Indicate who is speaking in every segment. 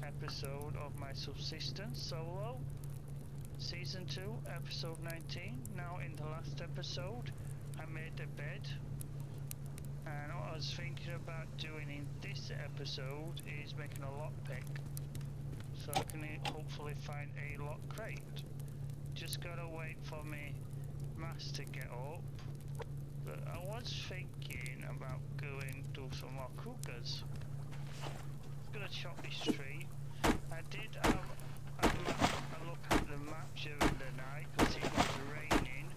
Speaker 1: to episode of my Subsistence Solo, Season 2, Episode 19. Now in the last episode, I made a bed, and what I was thinking about doing in this episode is making a lockpick, so I can hopefully find a lock crate. Just gotta wait for me mass to get up, but I was thinking about going do some more cougars gonna chop this tree. I did have a, look at the map during the night because it was raining.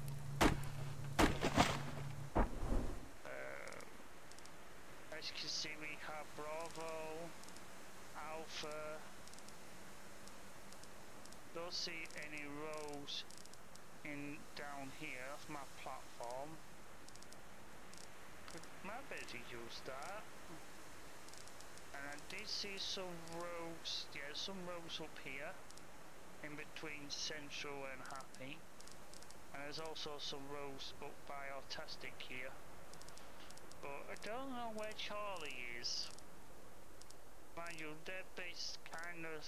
Speaker 1: Uh, as you can see we have Bravo, Alpha. Don't see any rows in down here of my platform. Could maybe use that. I did see some roads, yeah, some roads up here, in between Central and Happy. And there's also some roads up by Autastic here. But I don't know where Charlie is. Mind you, their base kind of,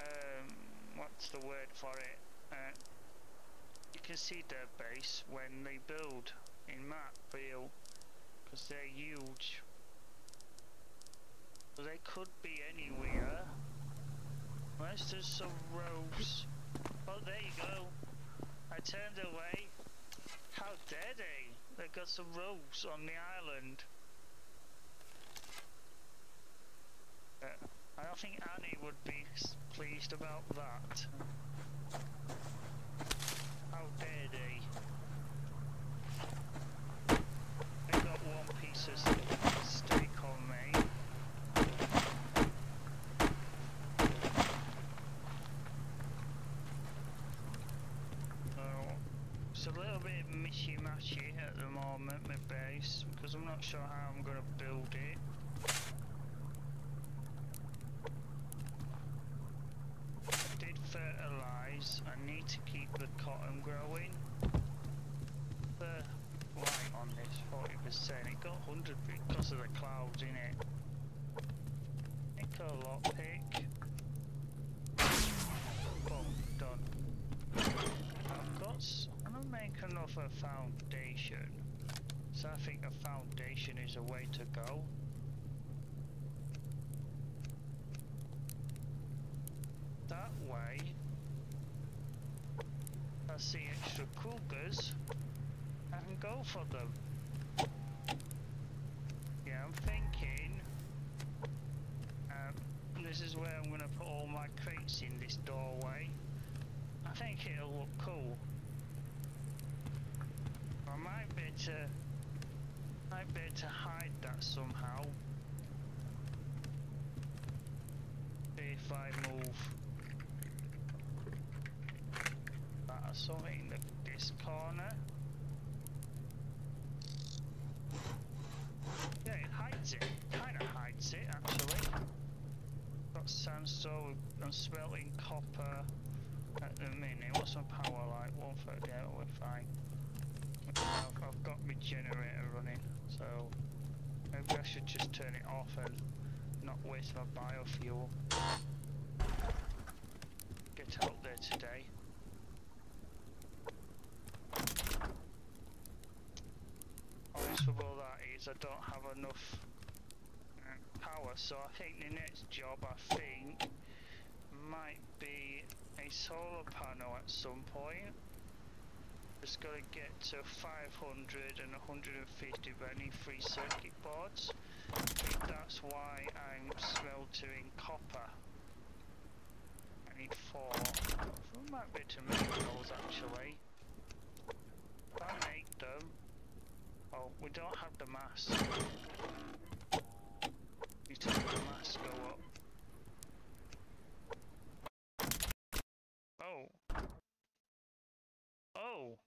Speaker 1: um, what's the word for it? Uh, you can see their base when they build in map view, because they're huge. They could be anywhere. Unless there's some rows. Oh, there you go. I turned away. How dare they? They've got some rows on the island. Uh, I don't think Annie would be pleased about that. How dare they? They got one piece of steak on me. It's a little bit mishy-mashy at the moment, my base, because I'm not sure how I'm going to build it. I did fertilise, I need to keep the cotton growing. The light on this, 40%, it got 100 because of the clouds in it. Make a lockpick. Make another foundation. So I think a foundation is a way to go. That way, I see extra cougars, I can go for them. Yeah, I'm thinking, um, this is where I'm gonna put all my crates in this doorway. I think it'll look cool. I might be to, might be to hide that somehow. If I move that or something in this corner. Yeah, it hides it. Kinda hides it actually. Got sandstone and smelting copper at the minute. What's my power like? 138, we're fine. I've, got my generator running, so maybe I should just turn it off and not waste my biofuel. Get out there today. Honest with all that is I don't have enough uh, power, so I think the next job I think might be a solar panel at some point. Just gotta get to 500 and 150 by any free circuit boards. That's why I'm smeltering copper. I need four. I might be make those actually. If I make them. Oh, we don't have the mass. Need the mass go up. Oh. Oh.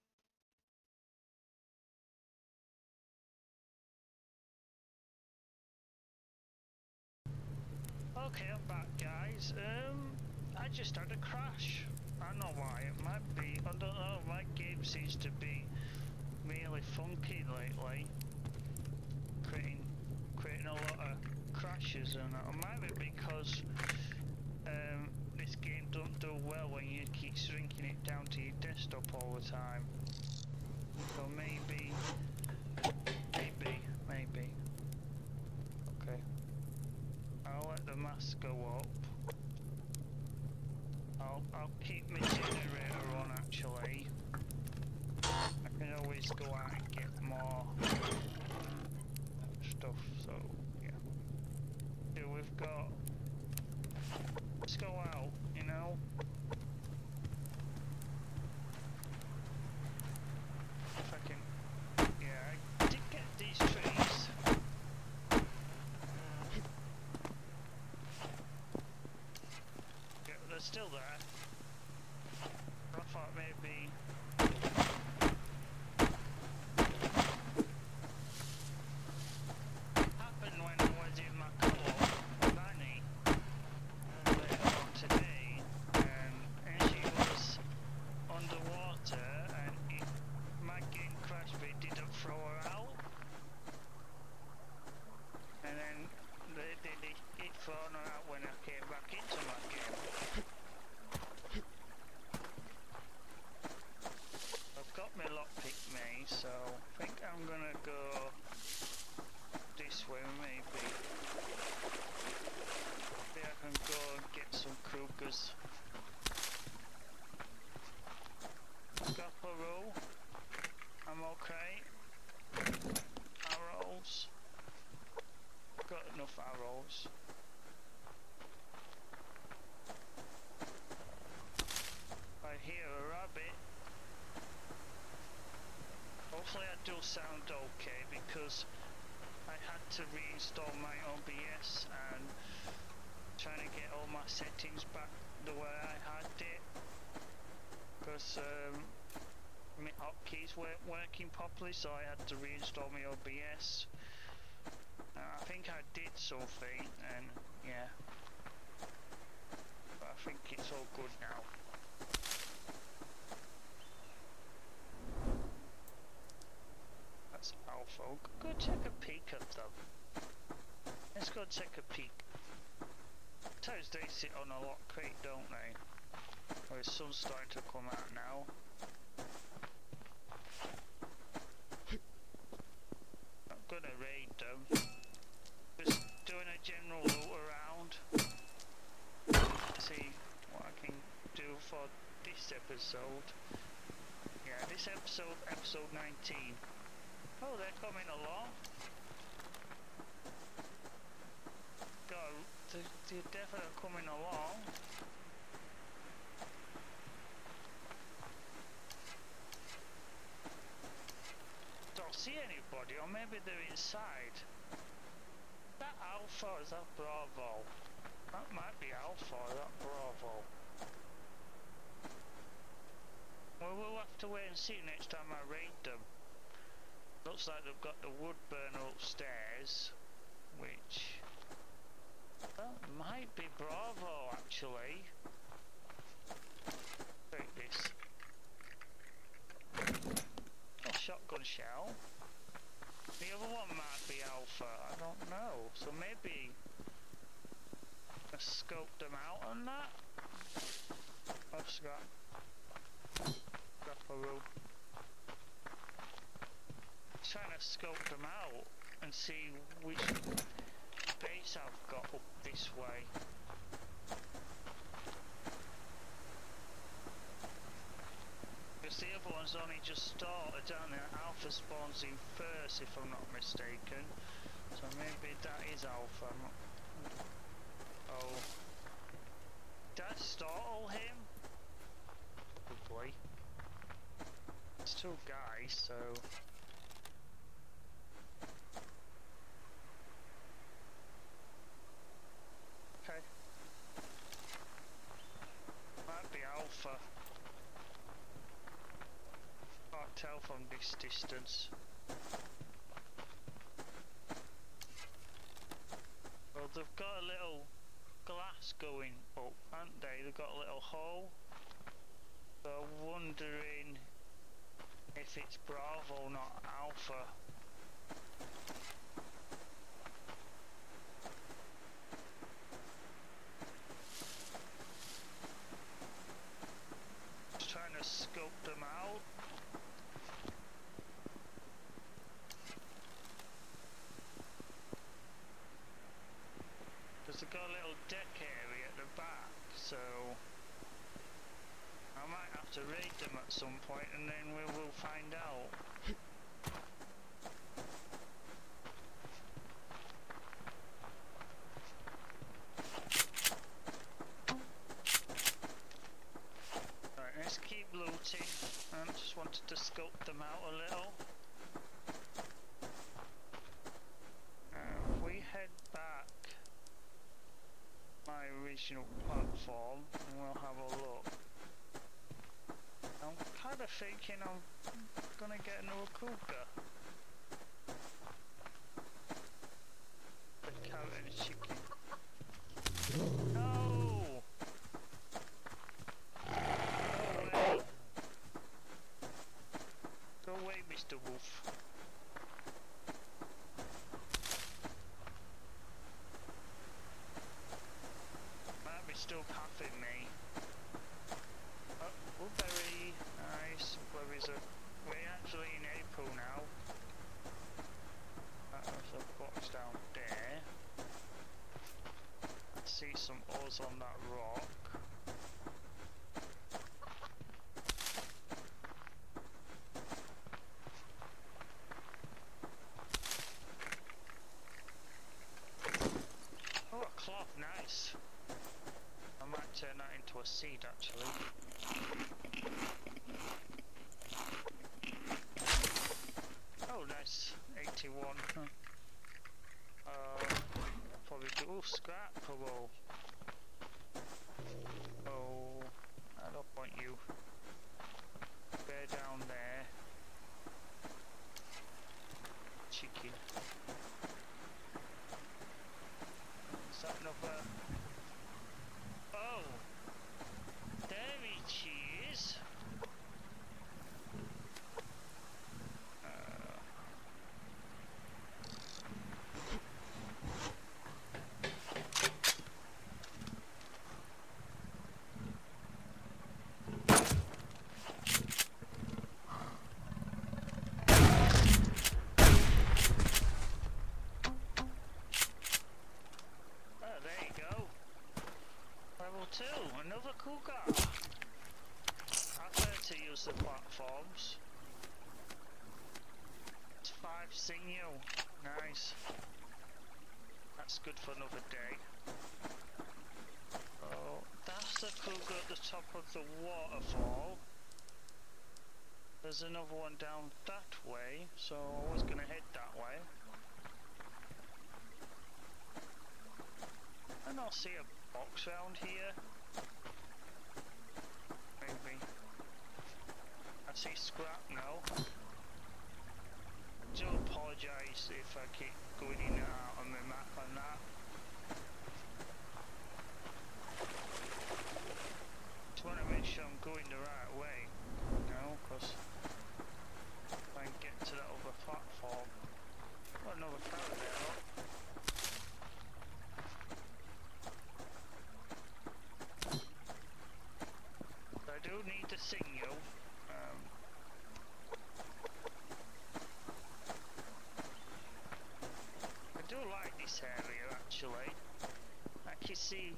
Speaker 1: Okay, I'm back guys. Um, I just had a crash. I don't know why, it might be, I don't know, my game seems to be really funky lately. Creating, creating a lot of crashes and that. Or might be because um, this game don't do well when you keep shrinking it down to your desktop all the time. So maybe, maybe, maybe. Okay. Go up. I'll, I'll keep my generator on actually. I can always go out and get more stuff, so yeah. Yeah, we've got... Let's go out, All good now That's Alpha. Go take a peek at them. Let's go take a peek. Sometimes they sit on a lock crate, don't they? Well, the sun's starting to come out now. I'm gonna raid them. Just doing a general loot around. See what I can do for this episode. Yeah, this episode, episode 19. Oh, they're coming along. God, they're, definitely coming along. Don't see anybody, or maybe they're inside. That Alpha is that Bravo? That might be Alpha, that Bravo. Well, we'll have to wait and see next time I raid them. Looks like they've got the wood burner upstairs, which that might be Bravo actually. Take this. A shotgun shell. The other one might be Alpha, I don't know. So maybe I scoped them out on that. I've just Grapparoo trying to scope them out and see which base I've got up this way. Because the other one's only just started down there. Alpha spawns in first if I'm not mistaken. So maybe that is Alpha. Oh. Did I startle him? Probably. It's two guys, so... Okay. Might be Alpha. Can't tell from this distance. it's Bravo, not Alpha. Just trying to scope them out. Cause they've got a little deck area at the back, so I might have to raid them at some point and then we will find out. Right, let's keep looting. I just wanted to scope them out a little. Uh, we head back my original platform and we'll have a look. I'm kind of thinking I'm get 5 sinew. Nice. That's good for another day. Oh, that's the cougar at the top of the waterfall. There's another one down that way, so I was gonna head that way. And I don't see a box round here. Maybe. I see scrap now. Apologise if I keep going in and out on the map on that. Just want to make sure I'm going the right way, know, because if I can get to that other platform. Got another carrot there, look. I do need to sing you. Um, I do like this area actually. I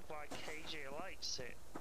Speaker 1: why KJ likes it.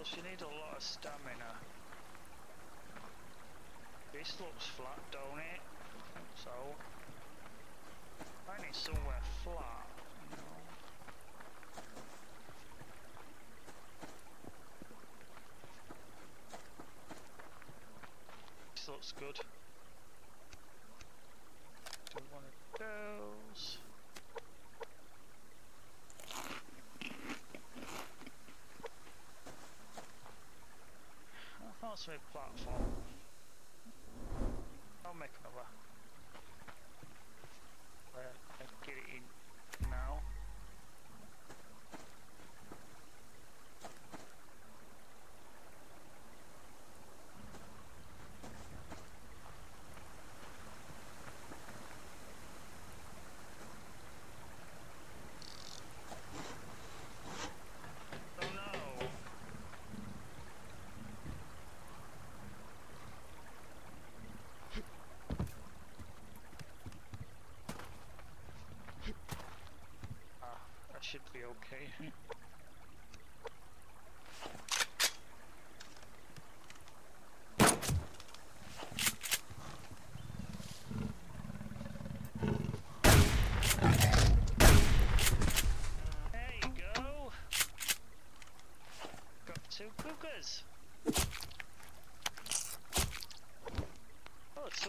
Speaker 1: Plus you need a lot of stamina. This looks flat, don't it? So, I need somewhere flat. This looks good. Do one of those. My platform. I'll make another. Where I get it in now. Oh no! Ah, that should be okay. There you go. Got two cookers. Oh, two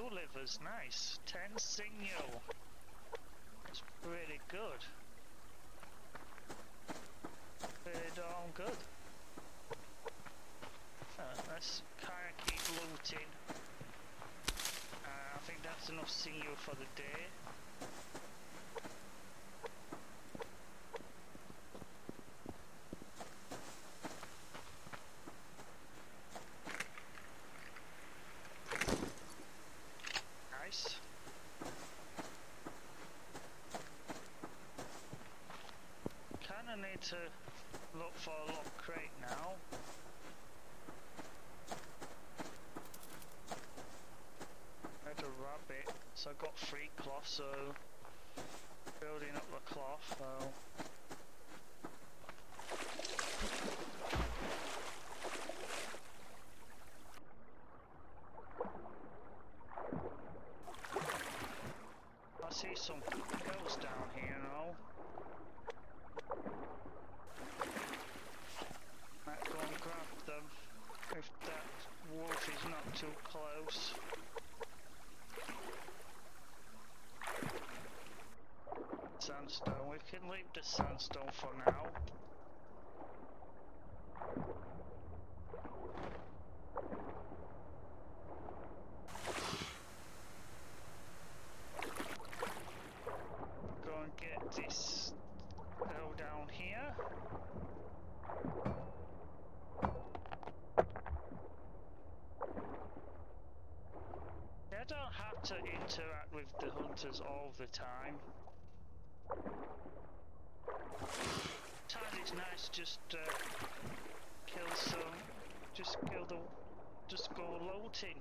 Speaker 1: Oh, livers, nice. Ten signal. That's pretty good. Darn good. Uh, let's keep looting. Uh, I think that's enough signal for the day. To look for a lock crate now. I had a rabbit, so I got three cloth, so building up the cloth, so I see some girls down here now. Might go and grab them if that wolf is not too close. Sandstone, we can leave the sandstone for now. us all the time. Sometimes it's nice just uh, kill some, just kill the, just go loading.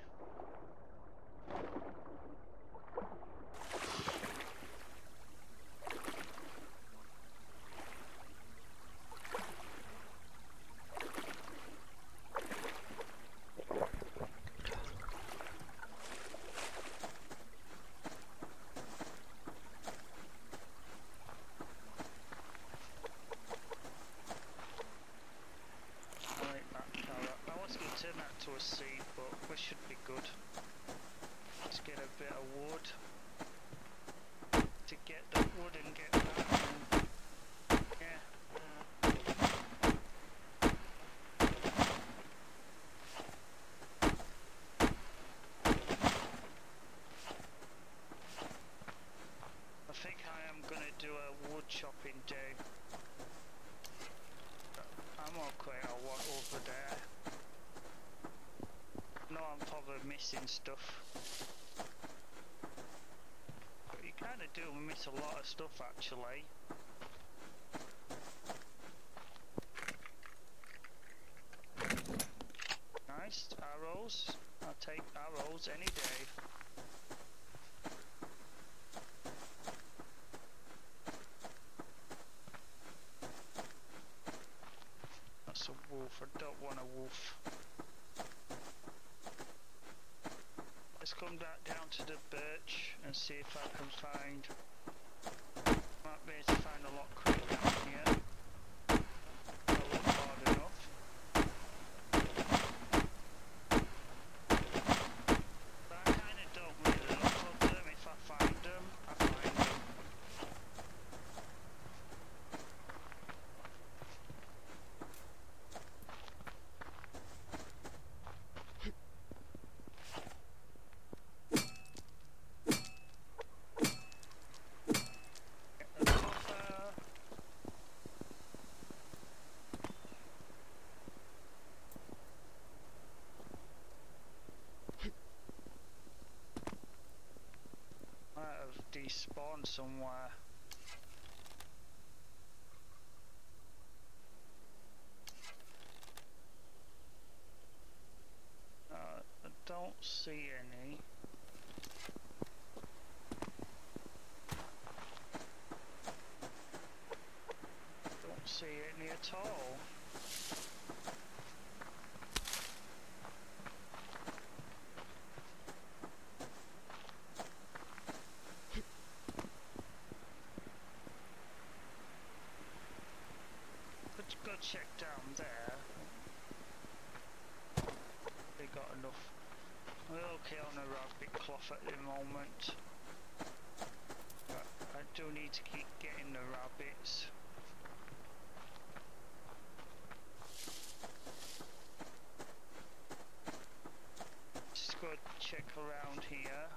Speaker 1: birch and see if I can find spawned somewhere. check down there. They got enough. We're okay on a rabbit cloth at the moment. But I do need to keep getting the rabbits. Just go check around here.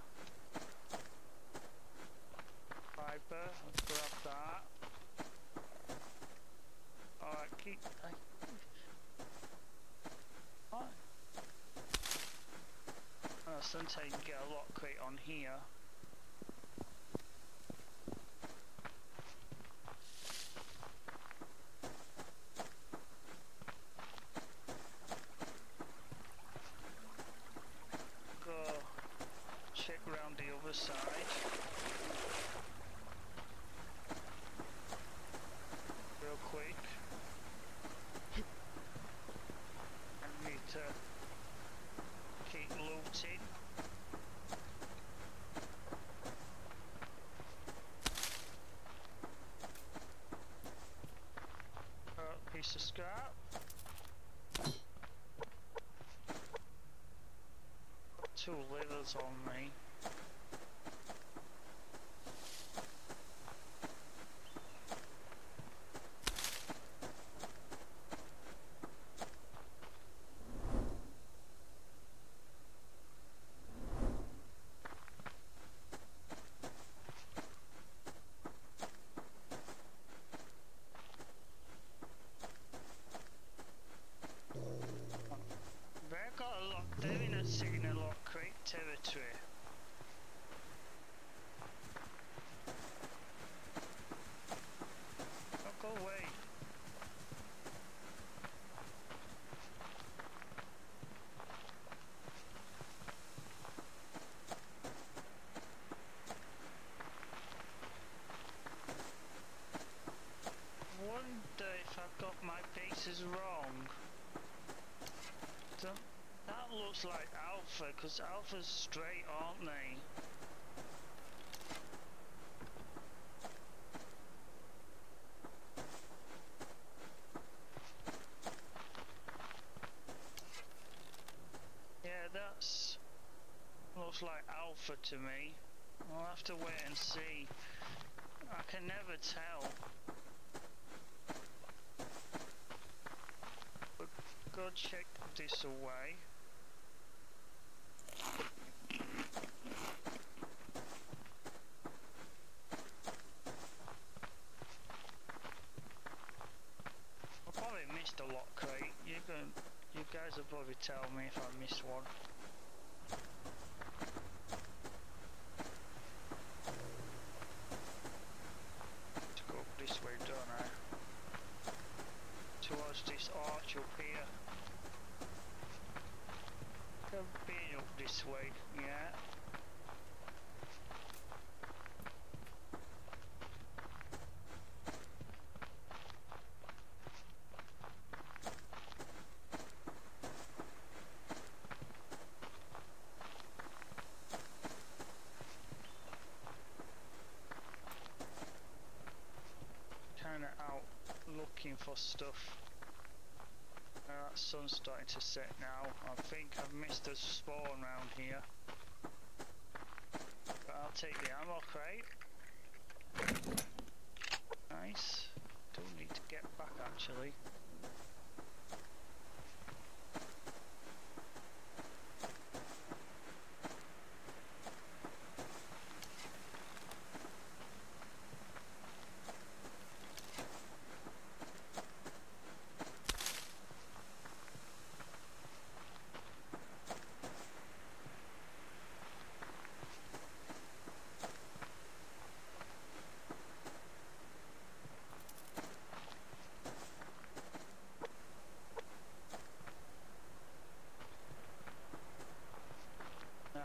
Speaker 1: Fiber, grab that keep. I, what? Oh, sometimes you get a lock crate on here. Two letters on me. Like alpha, because Alpha's straight, aren't they? Yeah, that's looks like Alpha to me. I'll have to wait and see. I can never tell. But go check this away. I probably missed a lock crate. You can, you guys will probably tell me if I missed one. To go this way, don't I? Towards this arch up here. Go being up this way, yeah. Kinda out looking for stuff. Uh, that sun's starting to set now. I think I've missed a spawn round here. But I'll take the ammo crate. Nice. Don't need to get back actually.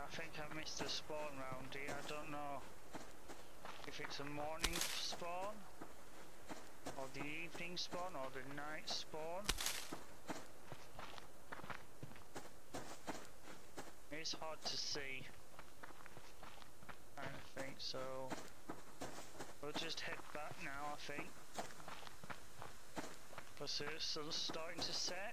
Speaker 1: I think I missed a spawn round here. I don't know if it's a morning spawn, or the evening spawn, or the night spawn. It's hard to see. I think so. We'll just head back now, I think. Because the sun's starting to set.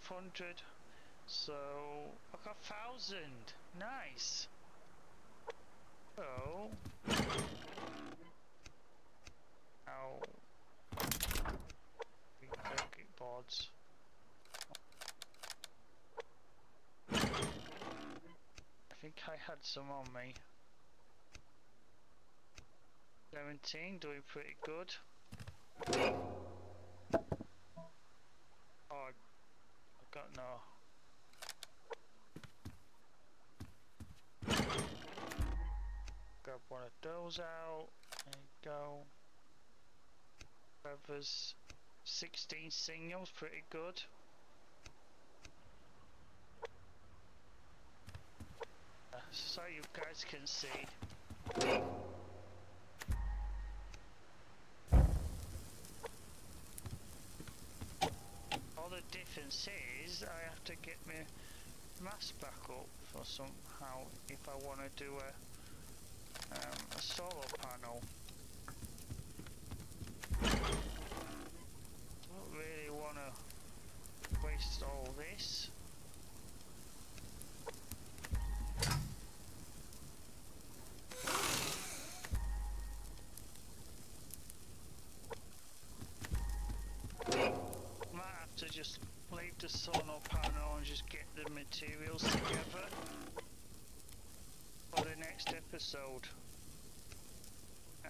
Speaker 1: 500 so I got thousand. Nice. Now big circuit boards. I think I had some on me. 17 doing pretty good Oh, No. Grab one of those out. There you go. Feathers 16 signals, pretty good. Uh, so you guys can see. All is I have to get my mask back up for somehow if I want to do a, um, a solar panel. Don't really want to waste all this. Might have to just leave the solar panel and just get the materials together for the next episode. Uh,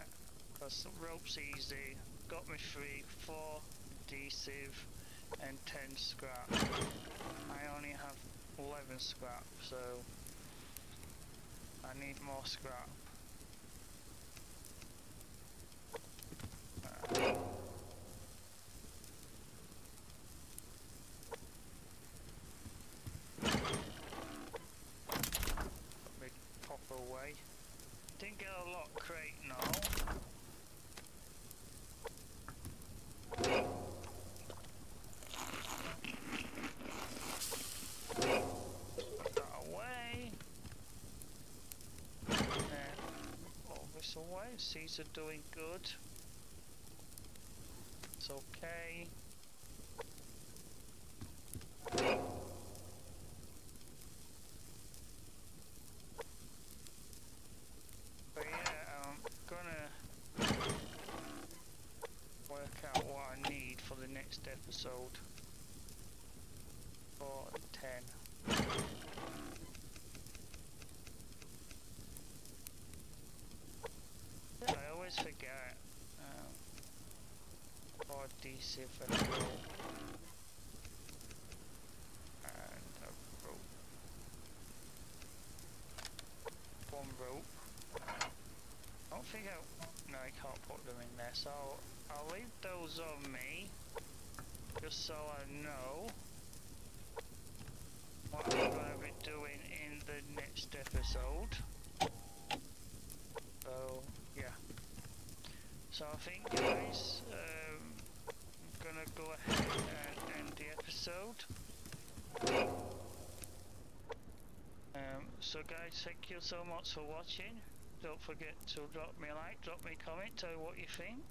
Speaker 1: because the rope's easy, got me three, four adhesive and 10 scrap. I only have 11 scrap, so I need more scrap. Uh, big pop away. Didn't get a lock crate now. Put that away. And all Seeds are doing good. It's okay. But yeah, I'm gonna work out what I need for the next episode. Four and ten. I always forget. Um, four adhesive and a rope. One rope. I don't think I... No, I can't put them in there, so I'll, I'll leave those on me. Just so I know what I'm going to be doing in the next episode. So, yeah. So I think guys, I'm gonna go ahead and end the episode. Um, so guys, thank you so much for watching. Don't forget to drop me a like, drop me a comment, tell me what you think.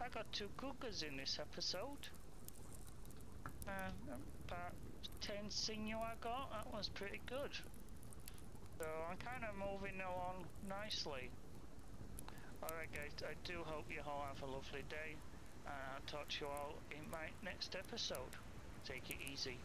Speaker 1: I got two cougars in this episode. Uh, about 10 sinew I got, that was pretty good. So I'm kind of moving along nicely. Alright guys, I do hope you all have a lovely day. And I'll talk to you all in my next episode. Take it easy.